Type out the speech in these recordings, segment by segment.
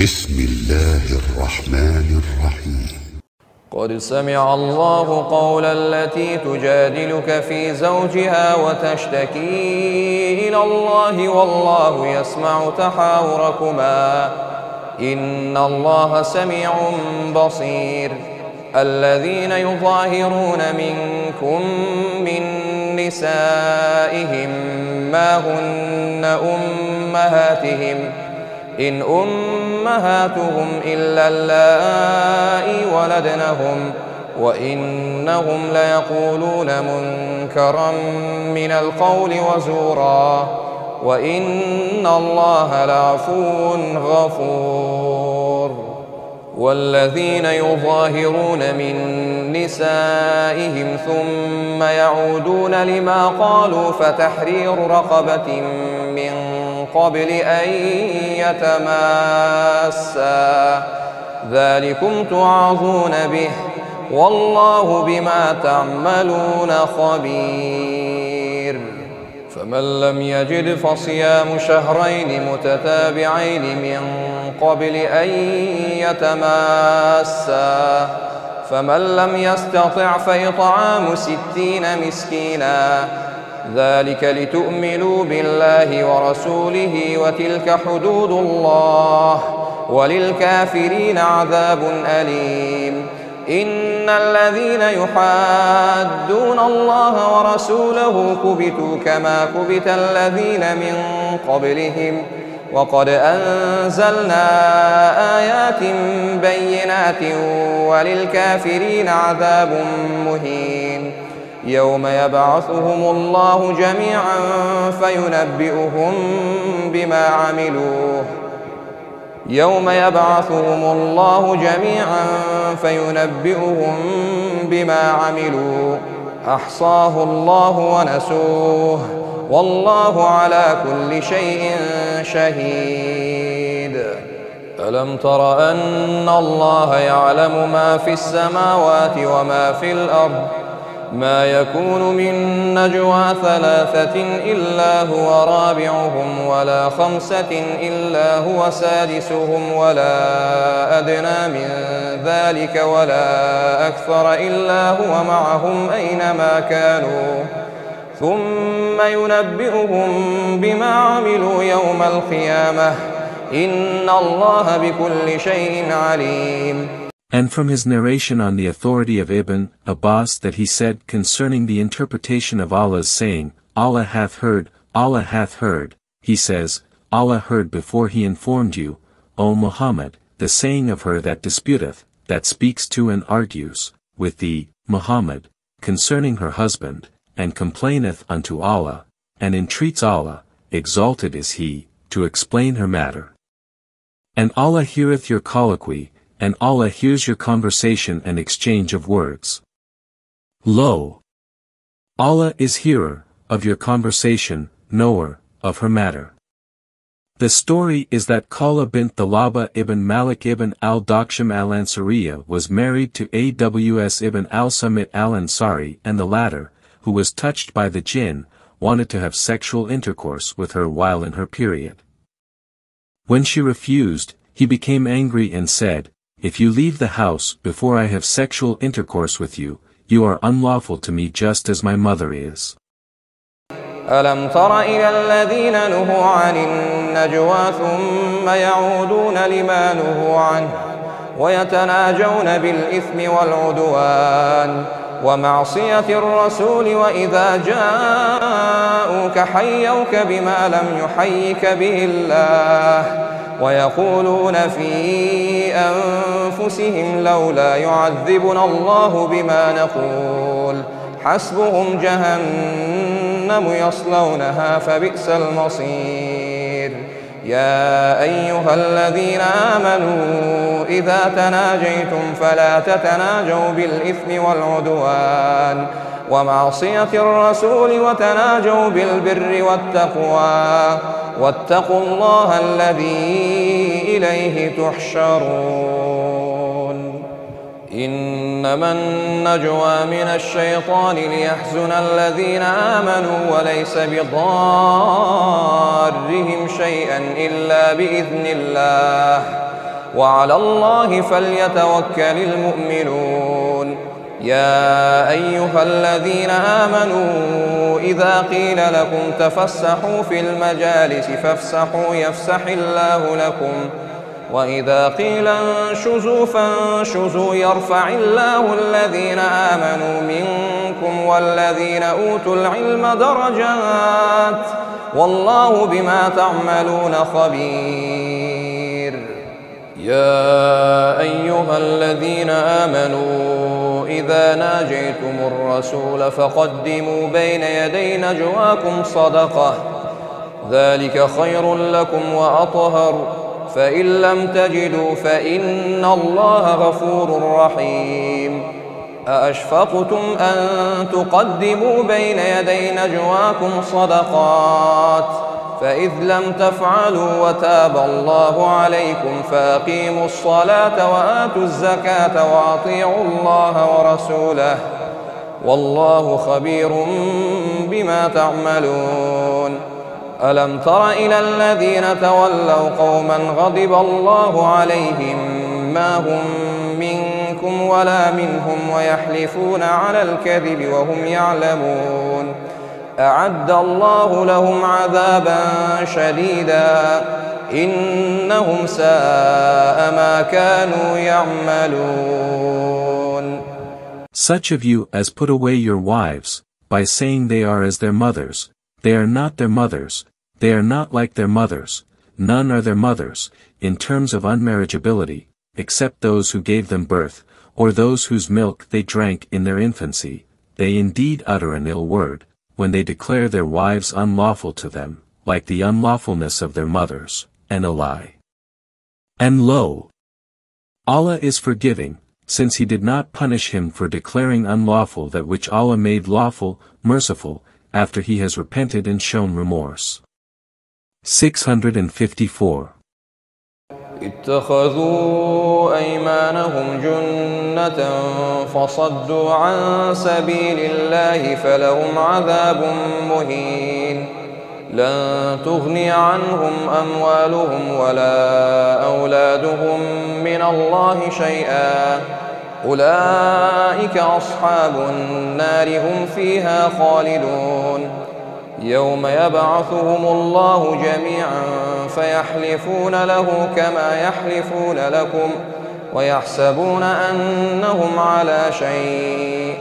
بسم الله الرحمن الرحيم. قد سمع الله قول التي تجادلك في زوجها وتشتكي إلى الله والله يسمع تحاوركما. إن الله سميع بصير. الذين يظاهرون منكم من نسائهم ما هن أمهاتهم إن أمهاتهم إلا اللائي ولدنهم وإنهم ليقولون منكرا من القول وزورا وإن الله لعفو غفور والذين يظاهرون من نسائهم ثم يعودون لما قالوا فتحرير رقبة من قبل أن يتماسا. ذلكم توعظون به والله بما تعملون خبير. فمن لم يجد فصيام شهرين متتابعين من قبل أن يتماسا. فمن لم يستطع فإطعام ستين مسكينا. ذلك لتؤمنوا بالله ورسوله وتلك حدود الله وللكافرين عذاب أليم. إن الذين يحادون الله ورسوله كبتوا كما كبت الذين من قبلهم. وقد أنزلنا آيات بينات وللكافرين عذاب مهين. يوم يبعثهم الله جميعا فينبئهم بما عملوه يوم يبعثهم الله جميعا فينبئهم بما عملوا. أحصاه الله ونسوه. والله على كل شيء شهيد. ألم تر أن الله يعلم ما في السماوات وما في الأرض؟ ما يكون من نجوى ثلاثة إلا هو رابعهم ولا خمسة إلا هو سادسهم ولا أدنى من ذلك ولا أكثر إلا هو معهم أينما كانوا. ثم ينبئهم بما عملوا يوم القيامة. إن الله بكل شيء عليم. And from his narration on the authority of Ibn Abbas that he said concerning the interpretation of Allah's saying, Allah hath heard, Allah hath heard, he says, Allah heard before he informed you, O Muhammad, the saying of her that disputeth, that speaks to and argues, with thee, Muhammad, concerning her husband, and complaineth unto Allah, and entreats Allah, exalted is he, to explain her matter. And Allah heareth your colloquy, and Allah hears your conversation and exchange of words. Lo! Allah is hearer, of your conversation, knower, of her matter. The story is that Kala bint Thalaba ibn Malik ibn al-Daksham al-Ansariya was married to Aws ibn al-Samit al-Ansari and the latter, who was touched by the jinn, wanted to have sexual intercourse with her while in her period. When she refused, he became angry and said, if you leave the house before I have sexual intercourse with you, you are unlawful to me just as my mother is. ألم تر إلى الذين نهوا عن النجوى ثم يعودون لما نهوا عنه ويتناجون بالإثم والعدوان ومعصية الرسول وإذا جاءوك حيوك بما لم يحيك به الله ويقولون في أنفسهم لولا يعذبنا الله بما نقول. حسبهم جهنم يصلونها فبئس المصير. يا أيها الذين آمنوا إذا تناجيتم فلا تتناجوا بالإثم والعدوان ومعصية الرسول وتناجوا بالبر والتقوى. واتقوا الله الذي إليه تحشرون. إنما النجوى من الشيطان ليحزن الذين آمنوا وليس بضارهم شيئا إلا بإذن الله. وعلى الله فليتوكل المؤمنون. يا أيها الذين آمنوا إذا قيل لكم تفسحوا في المجالس فافسحوا يفسح الله لكم. وإذا قيل انشزوا فانشزوا يرفع الله الذين آمنوا منكم والذين أوتوا العلم درجات. والله بما تعملون خبير. يا أيها الذين آمنوا إذا ناجيتم الرسول فقدموا بين يدي نجواكم صدقة. ذلك خير لكم وأطهر. فإن لم تجدوا فإن الله غفور رحيم. أأشفقتم أن تقدموا بين يدي نجواكم صدقات؟ فإذ لم تفعلوا وتاب الله عليكم فأقيموا الصلاة وآتوا الزكاة وأطيعوا الله ورسوله والله خبير بما تعملون. ألم تر إلى الذين تولوا قوما غضب الله عليهم ما هم منكم ولا منهم ويحلفون على الكذب وهم يعلمون. أعد الله لهم عذابا شديدا إنهم ساء ما كانوا يعملون Such of you as put away your wives, by saying they are as their mothers, they are not their mothers, they are not like their mothers, none are their mothers, in terms of unmarriageability, except those who gave them birth, or those whose milk they drank in their infancy, they indeed utter an ill word, when they declare their wives unlawful to them, like the unlawfulness of their mothers, and a lie. And lo! Allah is forgiving, since he did not punish him for declaring unlawful that which Allah made lawful, merciful, after he has repented and shown remorse. 654 اتخذوا أيمانهم جنة فصدوا عن سبيل الله فلهم عذاب مهين. لن تغني عنهم أموالهم ولا أولادهم من الله شيئا. أولئك أصحاب النار هم فيها خالدون. يوم يبعثهم الله جميعا فيحلفون له كما يحلفون لكم ويحسبون أنهم على شيء.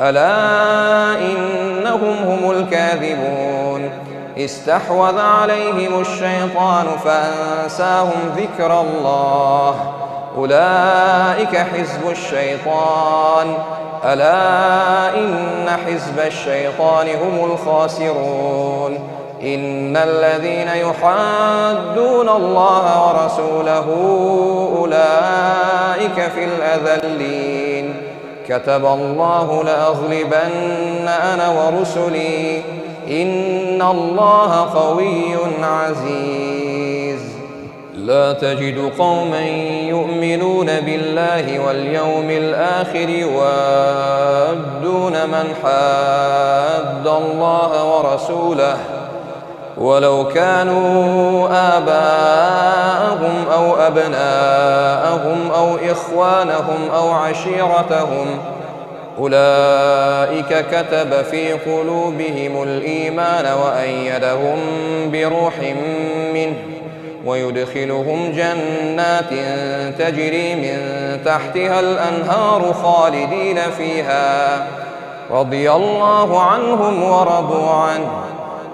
ألا إنهم هم الكاذبون. استحوذ عليهم الشيطان فأنساهم ذكر الله. أولئك حزب الشيطان. ألا إن حزب الشيطان هم الخاسرون. إن الذين يحادون الله ورسوله أولئك في الأذلين. كتب الله لأغلبن أنا ورسلي. إن الله قوي عزيز. لا تجد قوما يؤمنون بالله واليوم الآخر يوادون من حاد الله ورسوله ولو كانوا آباءهم أو أبناءهم أو إخوانهم أو عشيرتهم أولئك كتب في قلوبهم الإيمان وأيدهم بروح منه ويدخلهم جنات تجري من تحتها الأنهار خالدين فيها. رضي الله عنهم ورضوا عنه.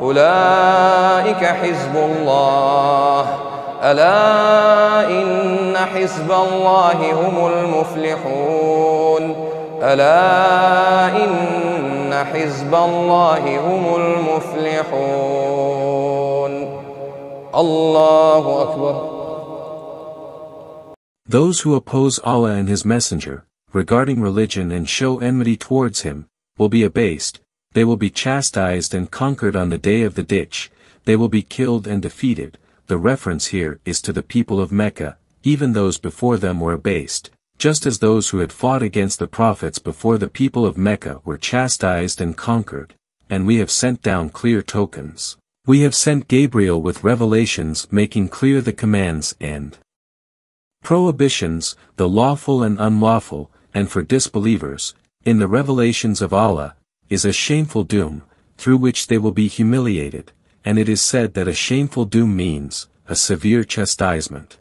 أولئك حزب الله. ألا إن حزب الله هم المفلحون. ألا إن حزب الله هم المفلحون. Allahu Akbar. Those who oppose Allah and His Messenger, regarding religion and show enmity towards Him, will be abased, they will be chastised and conquered on the day of the ditch, they will be killed and defeated, the reference here is to the people of Mecca, even those before them were abased, just as those who had fought against the prophets before the people of Mecca were chastised and conquered, and we have sent down clear tokens. We have sent Gabriel with revelations making clear the commands and Prohibitions, the lawful and unlawful, and for disbelievers, in the revelations of Allah, is a shameful doom, through which they will be humiliated, and it is said that a shameful doom means, a severe chastisement.